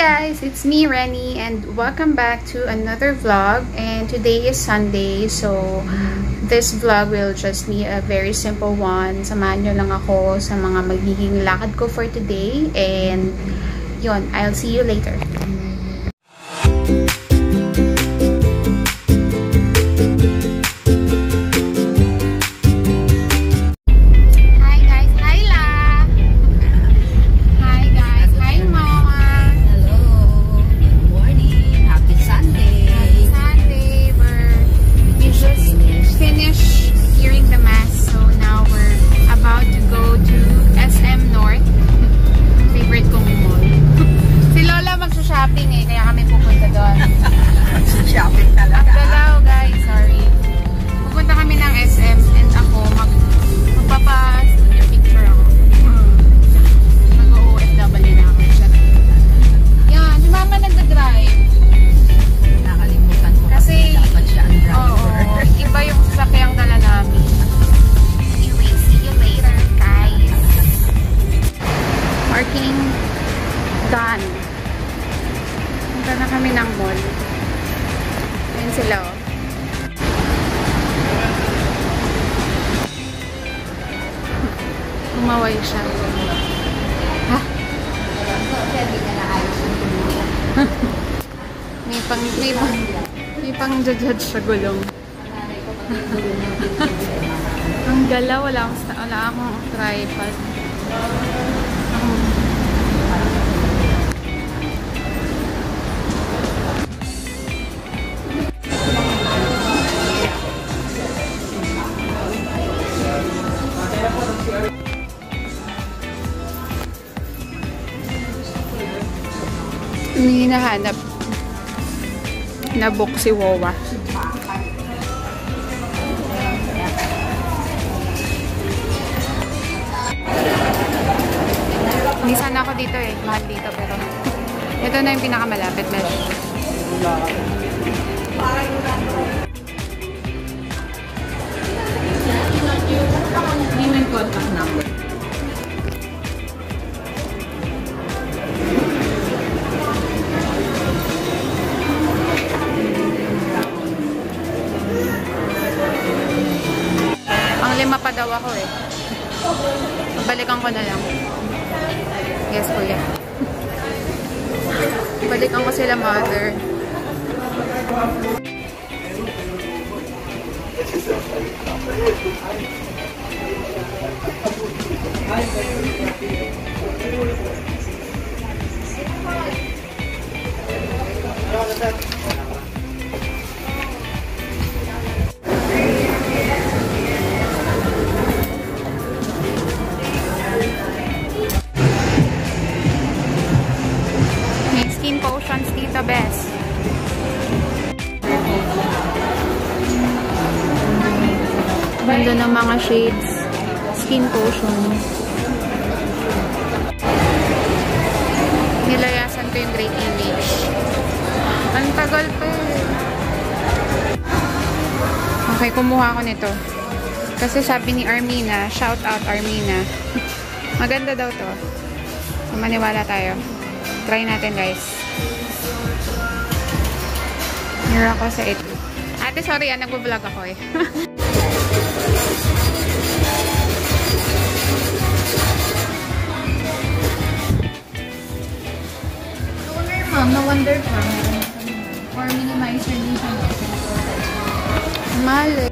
guys, it's me Renny and welcome back to another vlog and today is Sunday so this vlog will just be a very simple one. Samahan nyo lang ako sa mga magiging lakad ko for today and yon, I'll see you later. Pang, may pang, may pang judge sa gulong. Ang gala, wala akong, wala akong tripod. Hinahanap na book si Wawa. Hindi sana ako dito eh. Mahal dito pero ito na yung pinakamalapit mesh. Mo yung contact number. Daw ako eh. Balikan ko na lang. Yes, kuya. Balikan ko sila mother. May dito, best. Ganda ng mga shades. Skin potion. Nilayasan ko yung great image. Ang tagal pa. Okay, kumuha ako nito. Kasi sabi ni Armina, shout out Armina. Maganda daw to. So, maniwala tayo. Try natin, guys. Here ako sa ito. Ate, sorry ah, nagbo-vlog ako eh. Ma'am, na-wonder ka. Or minimizer din siya. Mahal eh.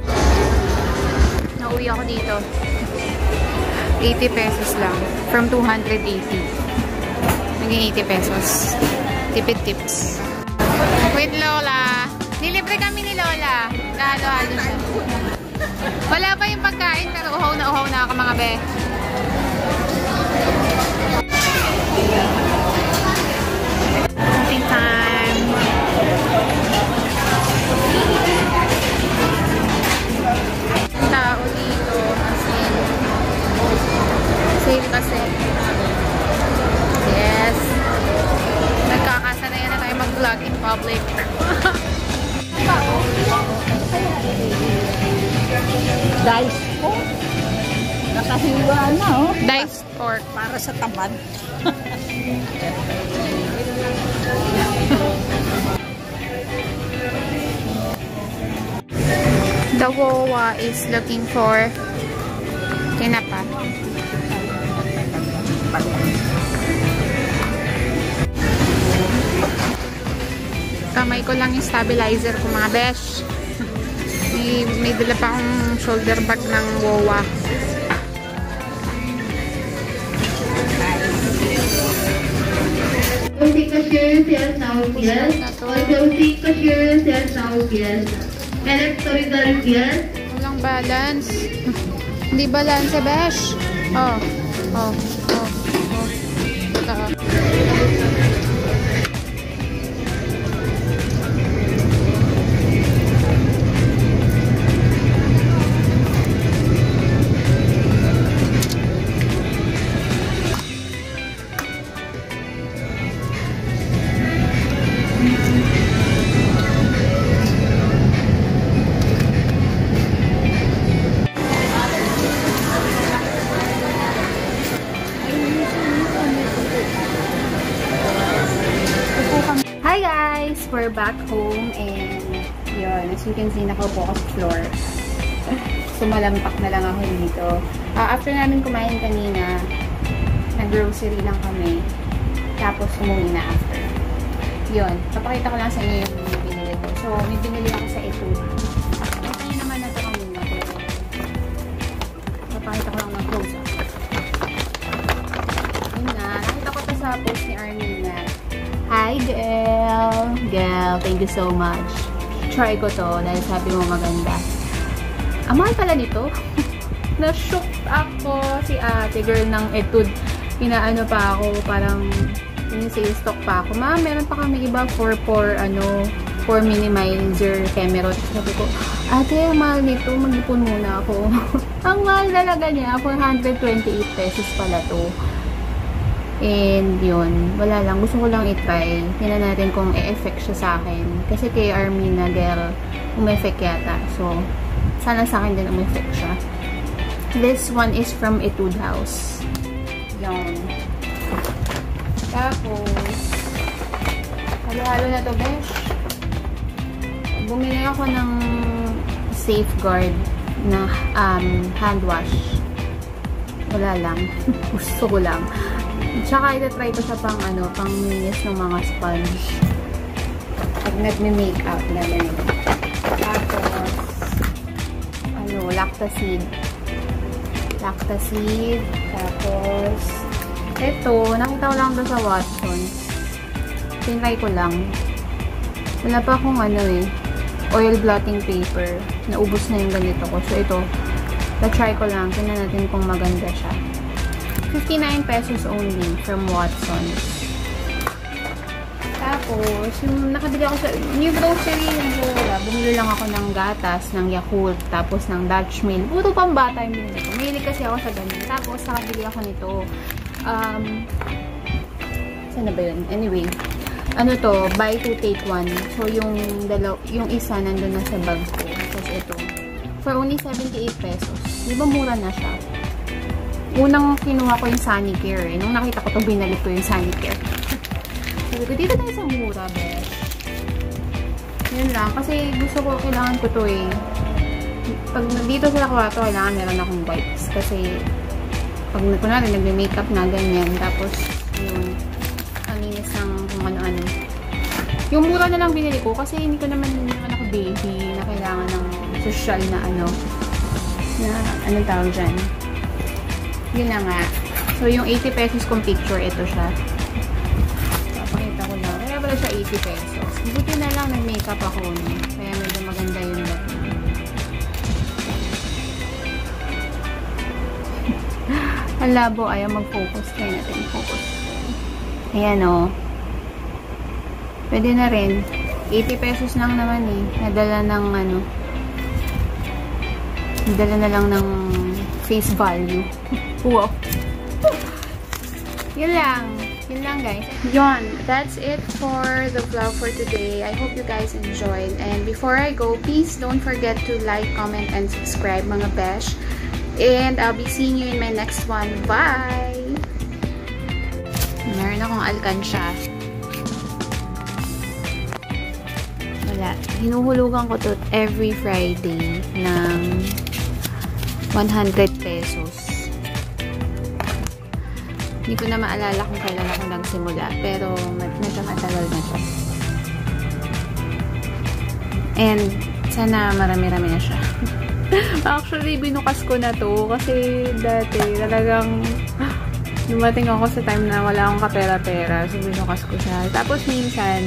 Nauwi ako dito. 80 pesos lang. From 280. Naging 80 pesos. Tipid tips. With Lola. Nilibre kami ni Lola. Nahalo-halo siya. Wala pa yung pagkain pero uhaw na uhaw na ako mga be. Coffee time. tao dito as in sale kasi vlog in public. Dice pork. Nakahiwa na, oh. Dice pork. Para sa tamad. The Wawa is looking for tinapa. Kamay ko lang yung stabilizer ko mga besh. May, may dala pa akong shoulder bag ng WOWA. Walang balance. Hindi balance besh. Oh. Oh. We're back home and yun, as you can see, nakaupo ako sa floor. Sumalampak na lang ako dito. Ah, after namin kumain kanina, nag-grocery lang kami. Tapos umuwi na after. Yun, papakita ko lang sa inyo yung binili ko. So, may binili ako sa ito. Thank you so much. Try ko to dahil sabi mo maganda. Ang mahal pala nito. Na-shock ako si ate girl ng etude. Inaano pa ako, parang sale stock pa ako. Ma, meron pa kami iba for, for, ano, for minimizer camera. Sabi ko, ate, mahal nito. Mag-ipon muna ako. ang mahal talaga niya. 428 pesos pala to. And yun, wala lang. Gusto ko lang itry. Tingnan natin kung e-effect siya sa akin. Kasi kay Armina girl, umeffect yata. So, sana sa akin din umeffect siya. This one is from Etude House. Yun. Tapos, halo-halo na to, besh. Bumili ako ng safeguard na um, hand wash. Wala lang. Gusto ko lang. Tsaka ito-try ko sa pang ano, pang linis ng mga sponge. Pag nagme-makeup na ganyan. Tapos, ano, lactacid. Lactacid. Tapos, ito, nakita ko lang doon sa Watsons. Tinry ko lang. Wala pa akong ano eh, oil blotting paper. Naubos na yung ganito ko. So, ito, na-try ko lang. Tingnan natin kung maganda siya. 59 pesos only from Watsons. Tapos, yung nakabili ako sa new grocery, yung wala, bumili lang ako ng gatas, ng Yakult, tapos ng Dutch Mill. Puro pang bata yung binili ko. Mahilig kasi ako sa ganyan. Tapos, nakabili ako nito. Um, saan na ba yun? Anyway, ano to, buy two, take one. So, yung, dalaw yung isa nandun na sa bag ko. Tapos, ito. For only 78 pesos. Di ba mura na siya? Unang kinuha ko yung Sanicare eh. Nung nakita ko to binalik ko yung Sanicare. Sabi ko, dito tayo sa mura, besh. Yun lang. Kasi gusto ko, kailangan ko to eh. Pag dito sa kwarto, kailangan meron akong wipes. Kasi, pag kunwari, nagme-makeup na, ganyan. Tapos, yun, ang linis ng kung ano-ano. Yung mura na lang binili ko kasi hindi ko naman, hindi naman ako baby na kailangan ng social na ano, na, anong tawag dyan? Yun na nga. So, yung 80 pesos kong picture, ito siya. Papakita ko lang. Kaya pala siya 80 pesos. Buti na lang nag-makeup ako? Kaya medyo maganda yung dating. Ang labo, ayaw mag-focus. Kaya natin focus. Ayan o. Pwede na rin. 80 pesos lang naman eh. Nadala ng ano. Nadala na lang ng face value. wow. Yun lang. Yun lang, guys. Yun. That's it for the vlog for today. I hope you guys enjoyed. And before I go, please don't forget to like, comment, and subscribe, mga besh. And I'll be seeing you in my next one. Bye! Meron akong alkansya. Wala. Hinuhulugan ko to every Friday ng 100 pesos. Hindi ko na maalala kung kailan ako nagsimula, pero medyo matagal na to. And, sana marami-rami na siya. Actually, binukas ko na to kasi dati talagang dumating ako sa time na wala akong kapera-pera. So, binukas ko siya. Tapos, minsan,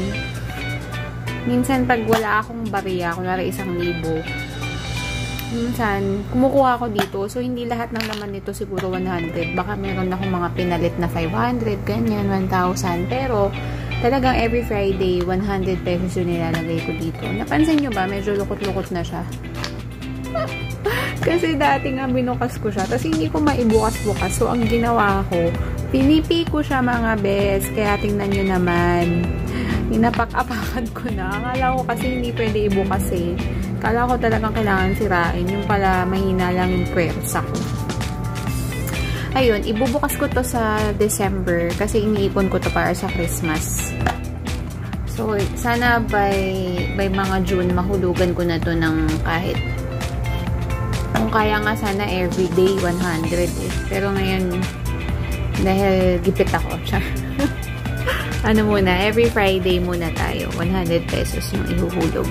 minsan pag wala akong bariya, kunwari isang libo, minsan, kumukuha ako dito. So, hindi lahat ng laman nito siguro 100. Baka meron akong mga pinalit na 500, ganyan, 1,000. Pero, talagang every Friday, 100 pesos yung nilalagay ko dito. Napansin nyo ba? Medyo lukot-lukot na siya. Kasi dati nga binukas ko siya. Tapos hindi ko maibukas-bukas. So, ang ginawa ko, pinipi ko siya mga bes. Kaya tingnan nyo naman. Inapak-apakan ko na. Akala ko kasi hindi pwede ibukas eh. Akala ko talagang kailangan sirain. Yung pala mahina lang yung pwersa ko. Ayun, ibubukas ko to sa December kasi iniipon ko to para sa Christmas. So, sana by, by mga June, mahulugan ko na to ng kahit kung kaya nga sana everyday 100 eh. Pero ngayon, dahil gipit ako. ano muna, every Friday muna tayo. 100 pesos yung ihuhulog.